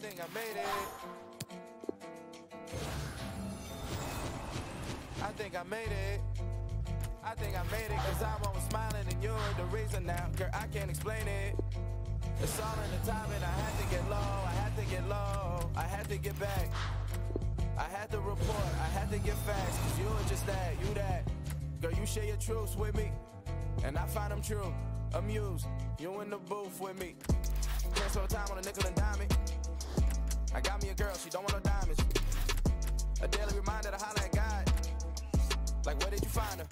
think I made it. I think I made it. I think I made it cause I'm always smiling and you're the reason now. Girl, I can't explain it. It's all in the timing. I had to get low. I had to get low. I had to get back. I had to report. I had to get fast. Cause you were just that. You that. Girl, you share your truths with me. And I find them true. Amused. You in the booth with me. Can't slow time on a nickel and dime I got me a girl. She don't want no diamonds. A daily reminder to holler at God. Like, where did you find her?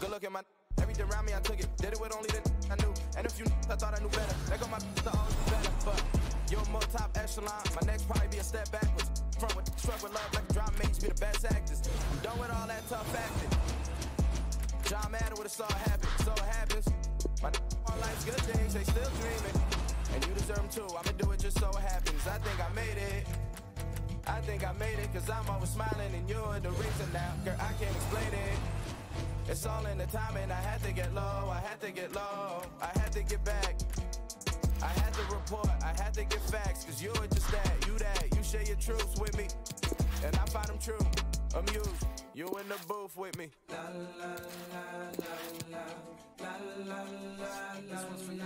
Good look at my everything around me, I took it. Did it with only the I knew. And if you I thought I knew better. They got my to always be better. But you're more top echelon. My next probably be a step backwards. Front with struck with love like a drama makes be the best actors. I'm done with all that tough acting. John Madden would have saw it happen. So it happens. My all life's good things, they still dreaming. And you deserve them too. I'ma do it just so it happens. I think I made it. I think I made it cause I'm always smiling and you're the reason now. Girl, I can't explain it. It's all in the timing. I had to get low, I had to get low, I had to get back. I had to report, I had to get facts, cause you're just that, you that, you share your truths with me, and I find them true. Amused, you in the booth with me. La la la la la la la la This one's for you.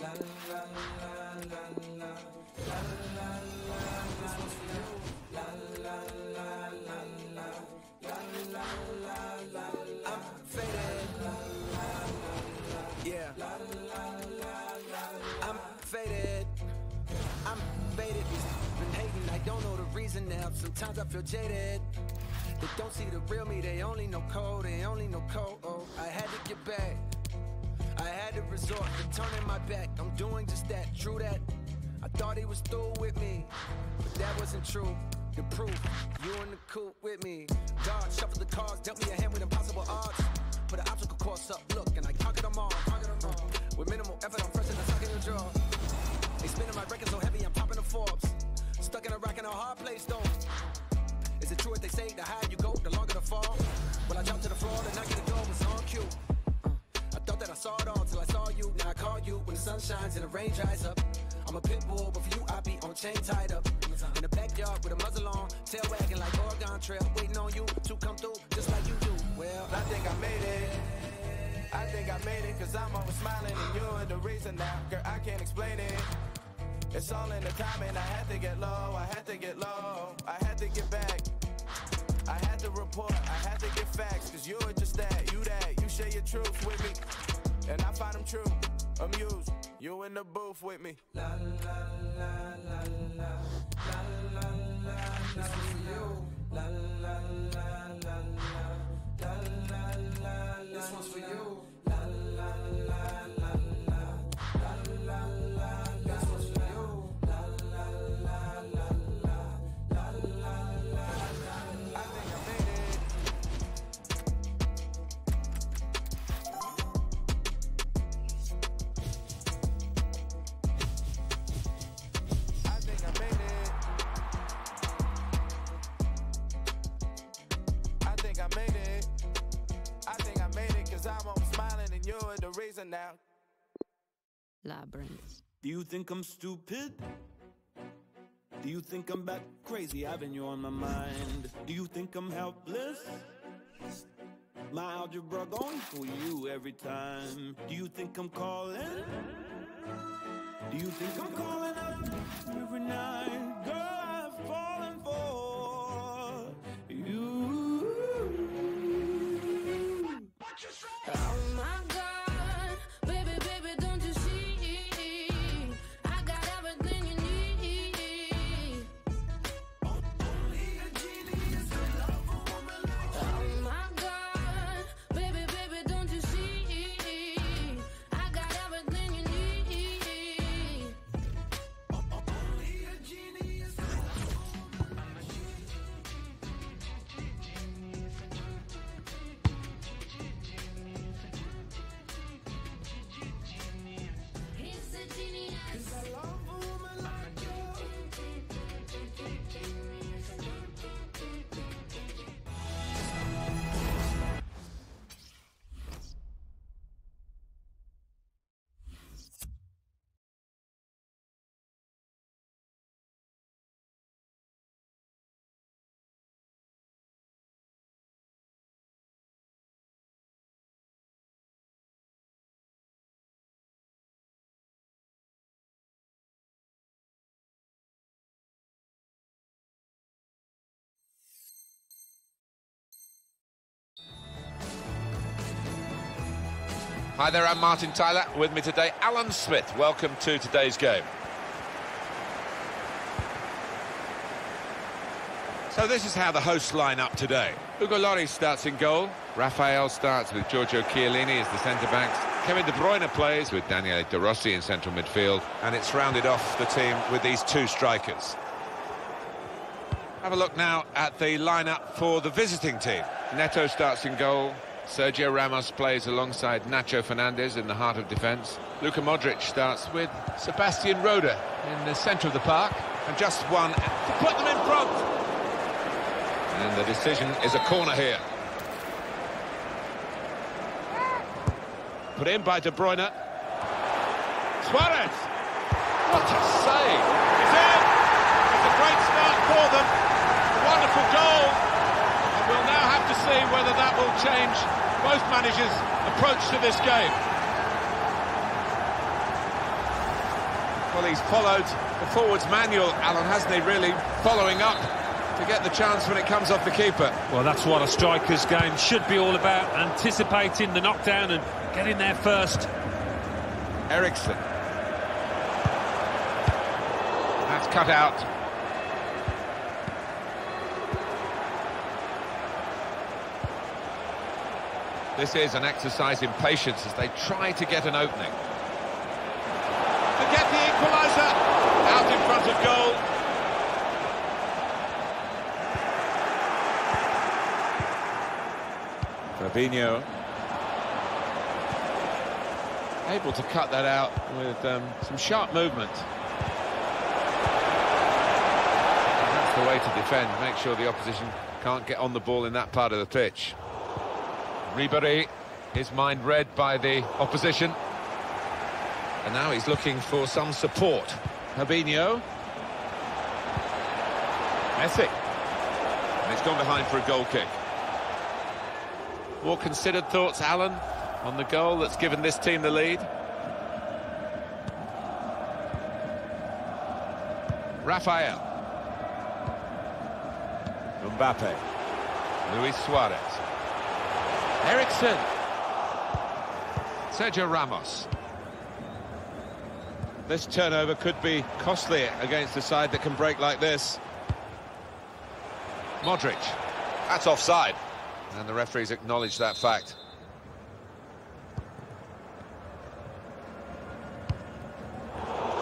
La la la la la la la la This one's for you. La la la la la la la la la faded. Yeah. I'm faded. I'm faded. Been hating, I don't know the reason now. Sometimes I feel jaded. They don't see the real me, they only know code, they only know code. Oh, I had to get back. I had to resort to turning my back. I'm doing just that, true that. I thought he was through with me, but that wasn't true. The proof, you in the coop with me. God shuffled the cards, dealt me a hand with impossible odds. Put an obstacle course up, look, and I conquer them all. Conquer them all. With minimal effort, I'm pressing the in your jaw. They spinning my record so heavy, I'm popping the Forbes. Stuck in a rack in a hard place, though. Is it true what they say? The higher you go, the longer the fall. Well, I jumped to the floor, the knock at the door was on cue. Uh, I thought that I saw it all till I saw you. Now I call you when the sun shines and the rain dries up. I'm a pit bull, but for you, I be on chain tied up. In the backyard with a muzzle on, tail wagging like Oregon Trail, waiting on you to come through just like you do. Well, I think I made it. I think I made it cause I'm always smiling and you're the reason now. Girl, I can't explain it. It's all in the timing. I had to get low, I had to get low, I had to get back. I had to report, I had to get facts, cause you were just that, you that, you share your truth with me. And I find them true, amused, you in the booth with me. La la la la la, la la la la you. La la la la la, la la la la. This one's for you. Reason now. Labyrinth. Do you think I'm stupid? Do you think I'm back crazy, having you on my mind? Do you think I'm helpless? My algebra going for you every time. Do you think I'm calling? Do you think I'm calling up every night? Hi there, I'm Martin Tyler. With me today, Alan Smith. Welcome to today's game. So this is how the hosts line up today. Ugo Lloris starts in goal. Rafael starts with Giorgio Chiellini as the centre-backs. Kevin De Bruyne plays with Daniele De Rossi in central midfield. And it's rounded off the team with these two strikers. Have a look now at the lineup for the visiting team. Neto starts in goal. Sergio Ramos plays alongside Nacho Fernandez in the heart of defence. Luka Modric starts with Sebastian Rode in the centre of the park. And just one to put them in front. And the decision is a corner here. Put in by De Bruyne. Suarez! What a save! It's in! It's a great start for them. Wonderful goal. And we'll now have to see whether that will change both managers' approach to this game. Well, he's followed the forwards manual, Alan, hasn't he, really? Following up to get the chance when it comes off the keeper. Well, that's what a striker's game should be all about, anticipating the knockdown and getting there first. Eriksen. That's cut out. This is an exercise in patience as they try to get an opening. To get the equaliser out in front of goal. Fabinho. Able to cut that out with um, some sharp movement. And that's the way to defend, make sure the opposition can't get on the ball in that part of the pitch. Ribery, his mind read by the opposition. And now he's looking for some support. Fabinho. Messi. And it's gone behind for a goal kick. More considered thoughts, Alan, on the goal that's given this team the lead. Rafael. Mbappe. Luis Suarez. Eriksen. Sergio Ramos. This turnover could be costly against a side that can break like this. Modric. That's offside. And the referees acknowledge that fact.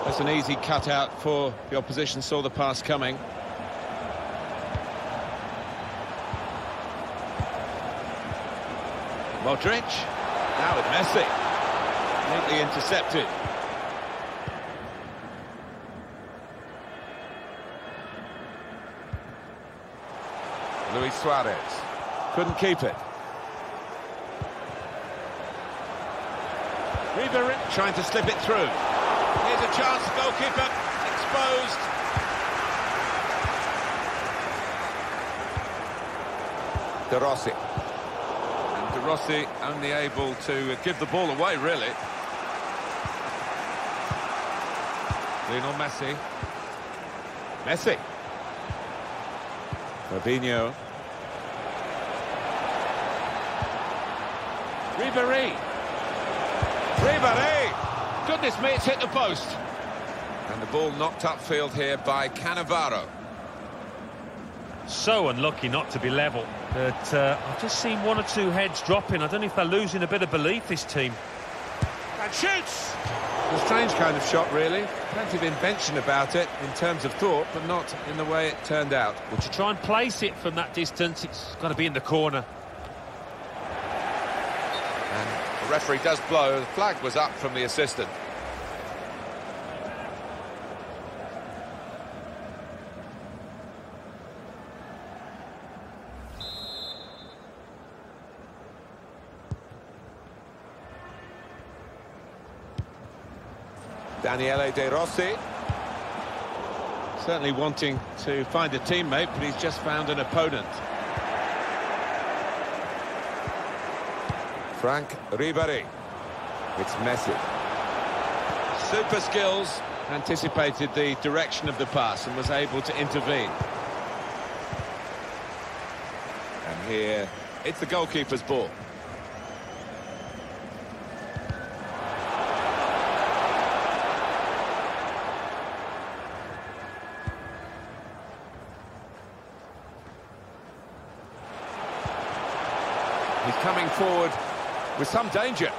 That's an easy cutout for the opposition, saw the pass coming. Modric. Now with Messi. Neatly intercepted. Luis Suarez. Couldn't keep it. Ribery trying to slip it through. Here's a chance, goalkeeper exposed. De Rossi. Rossi only able to give the ball away, really. Lionel Messi. Messi. Fabinho. Ribery. Ribery! Goodness me, it's hit the post. And the ball knocked upfield here by Cannavaro. So unlucky not to be level. But uh, I've just seen one or two heads dropping. I don't know if they're losing a bit of belief, this team. And shoots! A strange kind of shot, really. Plenty of invention about it in terms of thought, but not in the way it turned out. Well, to try and place it from that distance, it's got to be in the corner. And the referee does blow. The flag was up from the assistant. Daniele De Rossi. Certainly wanting to find a teammate, but he's just found an opponent. Franck Ribery. It's Messi. Super skills. Anticipated the direction of the pass and was able to intervene. And here, it's the goalkeeper's ball. He's coming forward with some danger.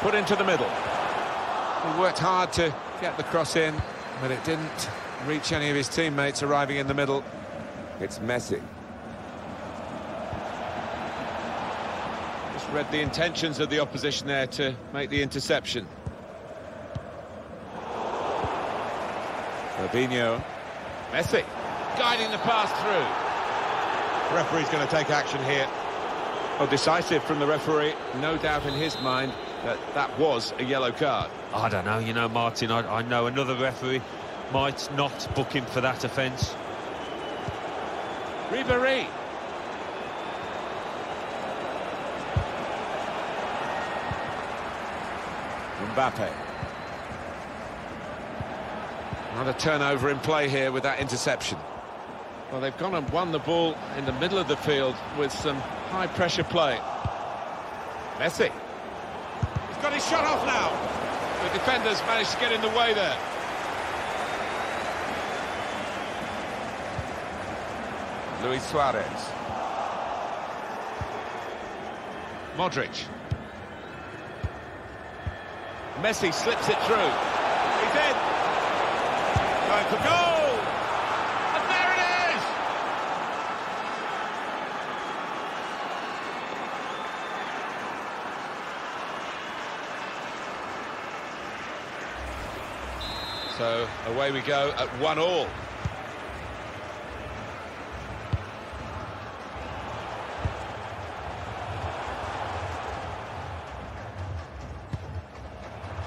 Put into the middle. He worked hard to get the cross in, but it didn't reach any of his teammates arriving in the middle. It's Messi. Just read the intentions of the opposition there to make the interception. Fabinho. Messi guiding the pass through. Referee's going to take action here. Oh, decisive from the referee. No doubt in his mind that that was a yellow card. I don't know, you know, Martin, I, I know another referee might not book him for that offence. Ribéry. Mbappe. Another turnover in play here with that interception. Well, they've gone and won the ball in the middle of the field with some high-pressure play. Messi. He's got his shot off now. The defenders managed to get in the way there. Luis Suarez. Modric. Messi slips it through. He's in. Going for goal! And there it is! So away we go at one all.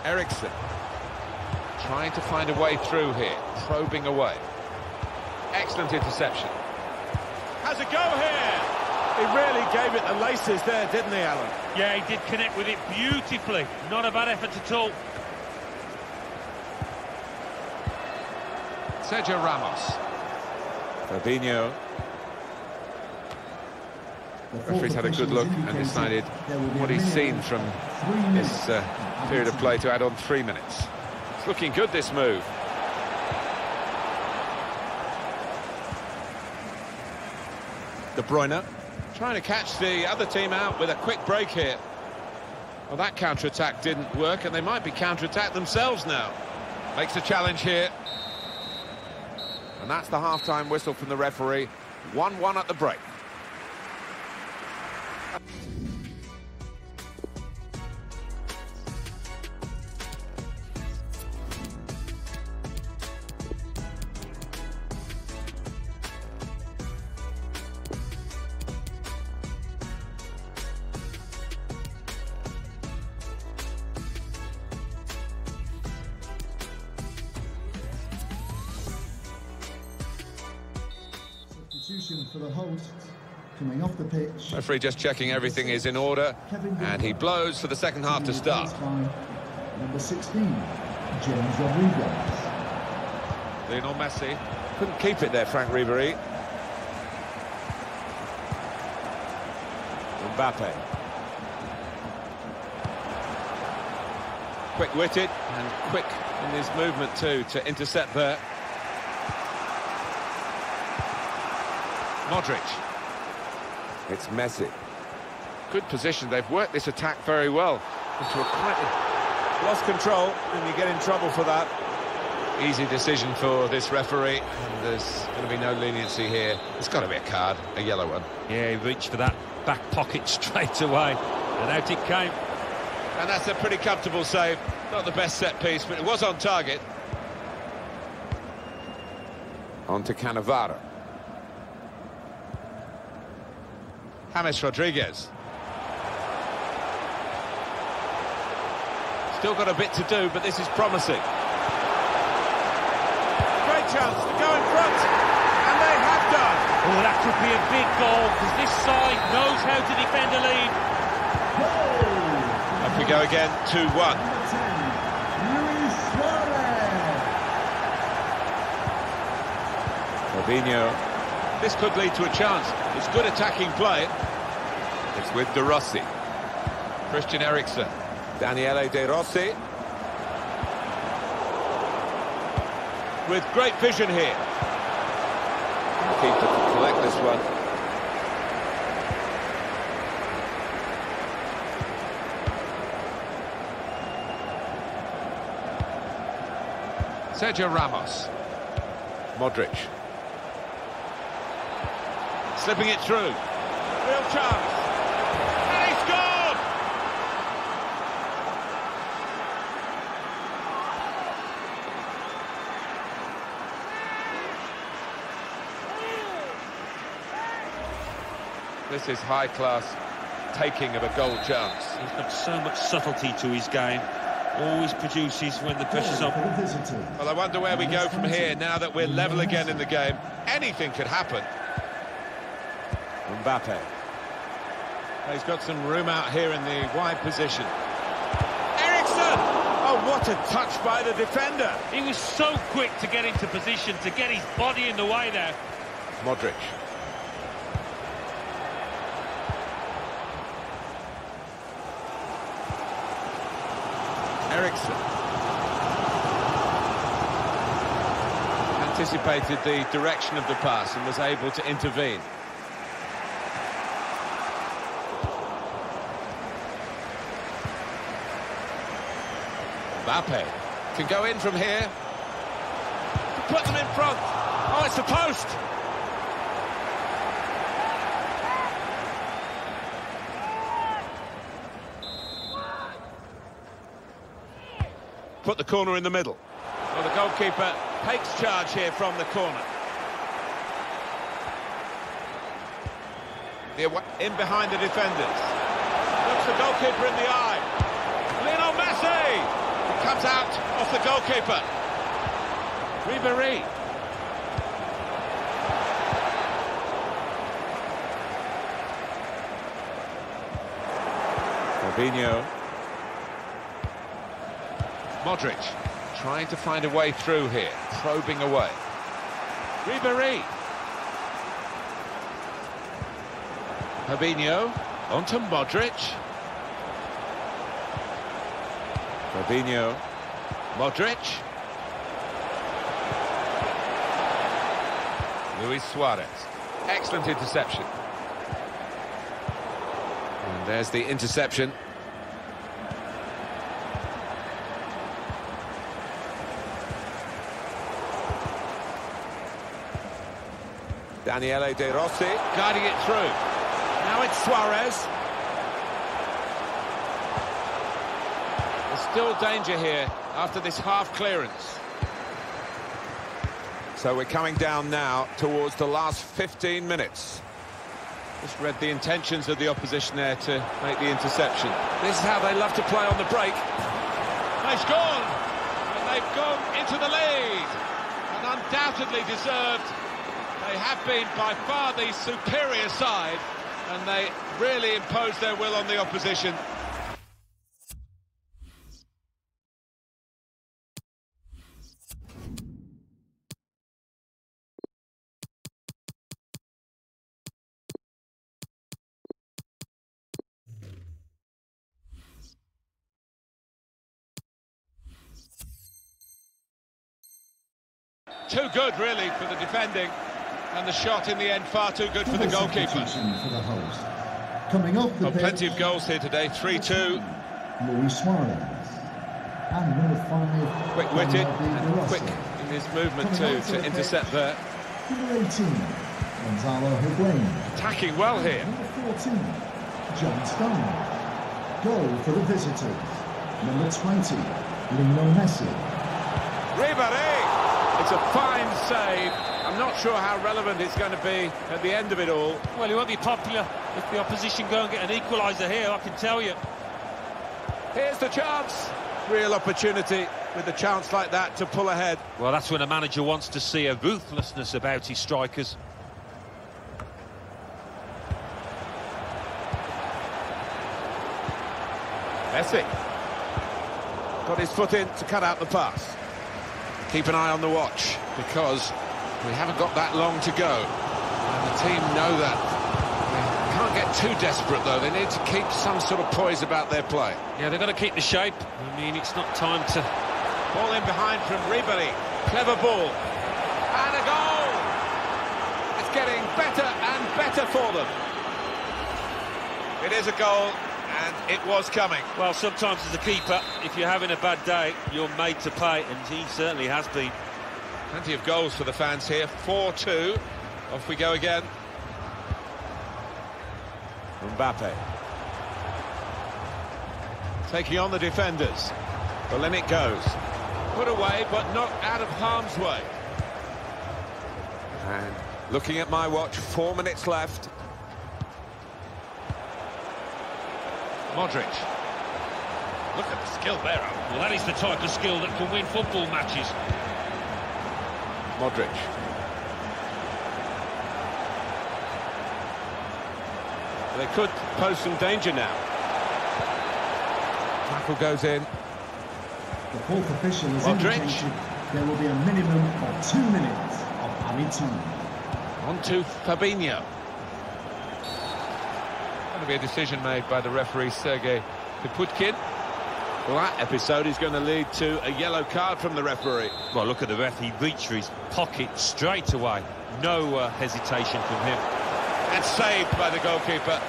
Eriksen trying to find a way through here, probing away. Excellent interception. Has a go here! He really gave it the laces there, didn't he, Alan? Yeah, he did connect with it beautifully. Not a bad effort at all. Sergio Ramos. Fabinho. Referee's had a good look and decided what he's seen from this uh, period of play to add on three minutes. It's looking good, this move. De Bruyne trying to catch the other team out with a quick break here. Well, that counter-attack didn't work, and they might be counter-attacked themselves now. Makes a challenge here. And that's the half-time whistle from the referee. 1-1 at the break. Substitution for the hosts coming off the pitch. Referee just checking everything is in order, and he blows for the second half to start. Number 16, James Rodriguez. Lionel Messi couldn't keep it there, Franck Ribery. Mbappe. Quick-witted and quick in his movement too to intercept there. Modric. It's Messi. Good position. They've worked this attack very well into a quite Lost control, and you get in trouble for that. easy decision for this referee. And there's going to be no leniency here. It's got to be a card, a yellow one. Yeah, he reached for that back pocket straight away. And out it came. And that's a pretty comfortable save. Not the best set piece, but it was on target. On to Cannavaro. James Rodriguez. Still got a bit to do, but this is promising. Great chance to go in front, and they have done. Oh, that could be a big goal, because this side knows how to defend a lead. Up we go again, 2-1. Number 10, Luis Suarez. Fabinho. This could lead to a chance. It's good attacking play. It's with De Rossi. Christian Eriksen. Daniele De Rossi. With great vision here. Keeper to collect this one. Sergio Ramos. Modric. Slipping it through. Real chance. This is high-class taking of a goal chance. He's got so much subtlety to his game. Always produces when the pressure's on. for. Well, I wonder where we go from here now that we're level again in the game. Anything could happen. Mbappe. He's got some room out here in the wide position. Eriksen! Oh, what a touch by the defender. He was so quick to get into position, to get his body in the way there. Modric. Eriksen. Anticipated the direction of the pass and was able to intervene. Mbappe can go in from here. Put them in front. Oh, it's the post. Put the corner in the middle. Well, the goalkeeper takes charge here from the corner. In behind the defenders. Looks the goalkeeper in the eye. Lionel Messi! It comes out off the goalkeeper. Ribéry. Fabinho. Modric trying to find a way through here, probing away. Ribéry. Fabinho onto Modric. Fabinho. Modric. Luis Suarez. Excellent interception. And there's the interception. Daniele De Rossi guiding it through. Now it's Suarez. There's still danger here after this half clearance. So we're coming down now towards the last 15 minutes. Just read the intentions of the opposition there to make the interception. This is how they love to play on the break. They've gone, and they've gone into the lead, and undoubtedly deserved. Have been by far the superior side, and they really imposed their will on the opposition. Too good, really, for the defending, and the shot in the end far too good for the goalkeeper. for the host. Coming off the Well, plenty of goals here today, 3-2. Luis Suarez. And number five, Quick-witted and quick in his movement too to intercept there. Number 18, Gonzalo Higuain. Attacking well here. Number 14, John Stones. Goal for the visitors. Number 20, Lionel Messi. Ribéry! It's a fine save. I'm not sure how relevant it's going to be at the end of it all. Well, he won't be popular if the opposition go and get an equaliser here, I can tell you. Here's the chance. Real opportunity with a chance like that to pull ahead. Well, that's when a manager wants to see a ruthlessness about his strikers. Messi. Got his foot in to cut out the pass. Keep an eye on the watch because we haven't got that long to go. And the team know that. They can't get too desperate though. They need to keep some sort of poise about their play. Yeah, they've got to keep the shape. I mean, it's not time to... Ball in behind from Ribery. Clever ball. And a goal! It's getting better and better for them. It is a goal, And it was coming. Well, sometimes as a keeper, if you're having a bad day, you're made to pay, and he certainly has been. Plenty of goals for the fans here. 4-2. Off we go again. Mbappe. Taking on the defenders. Well, in it goes. Put away, but not out of harm's way. And looking at my watch, four minutes left. Modric. Look at the skill there. Well, that is the type of skill that can win football matches. Modric. They could pose some danger now. Tackle goes in. The fourth official has Modric. indicated there will be a minimum of two minutes of added time. On to Fabinho. Going to be a decision made by the referee Sergei Kaputkin. Well, that episode is going to lead to a yellow card from the referee. Well, look at the ref. He reached for his pocket straight away. No uh, hesitation from him. And saved by the goalkeeper.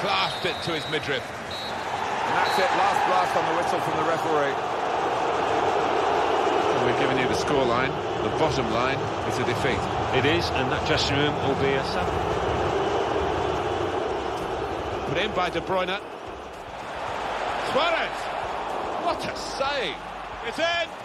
Clasped it to his midriff. And that's it, last blast on the whistle from the referee. And we've given you the score line. The bottom line is a defeat. It is, and that dressing room will be a seven. Put in by De Bruyne. Suarez! What a save! It's in!